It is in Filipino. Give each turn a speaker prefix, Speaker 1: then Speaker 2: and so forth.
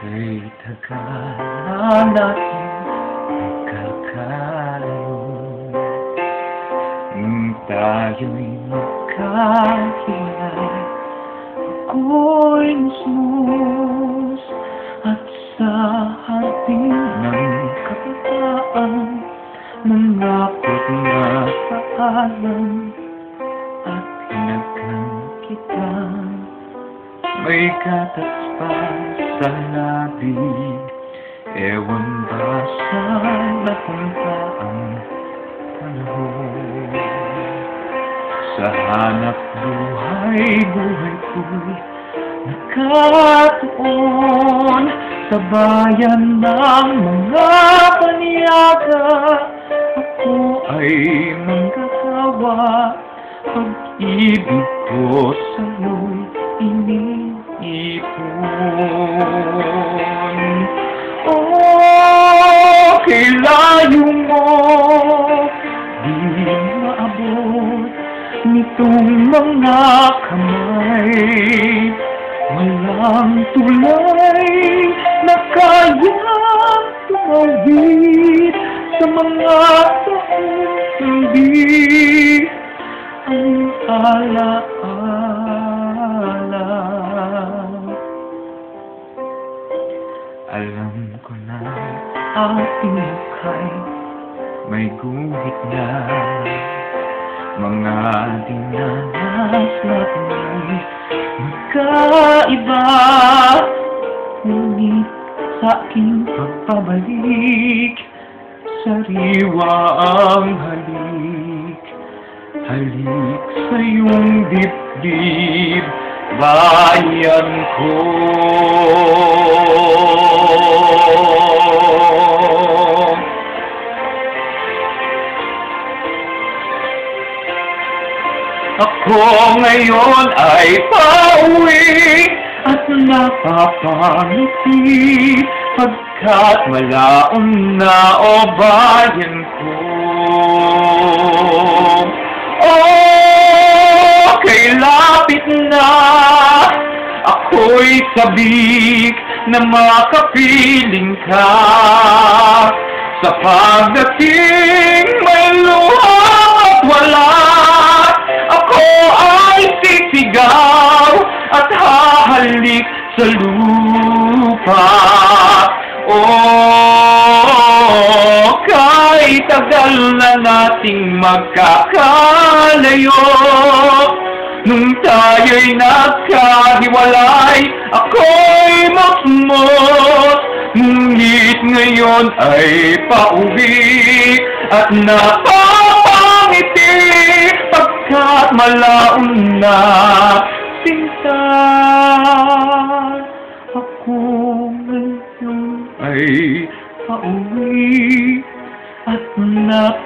Speaker 1: Kay tagal na natin nagkakalayo Nung tayo'y magkahiwalay Ako'y musmus At sa hardin ng kabataan Nangakot na paalam At hinagan kita May gatas pa sa labi Ewan ba saan napunta ang panahon? Sa hanap buhay, buhay ko'y nakatuon. Sa bayan ng mga paniyaga Ako ay manggagawa. Pag-ibig ko sa'yo'y iniipon Oh, mo Di maabot nitong mga kamay. Walang tulay na kayang tumawid Sa mga taong hindi ang alaala Alam ko na ating mukha'y may guhit na Mga dinanas natin magkaiba. Ngunit sa aking pagpabalik Sariwa ang halik. Halik sa iyong dibdib Bayan ko Ako ngayon ay pauwi at napapangiti pagkat malaon na o bayan ko. Oh, kay lapit na ako'y sabik na makapiling ka sa pagdating may luha sa lupa. Oh, kahit tagal na nating magkakalayo Nung tayo'y nagkahiwalay Ako'y masmos Ngunit ngayon ay pauwi At napapangiti Pagkat malaon na sinta ay pauwi At napapangiti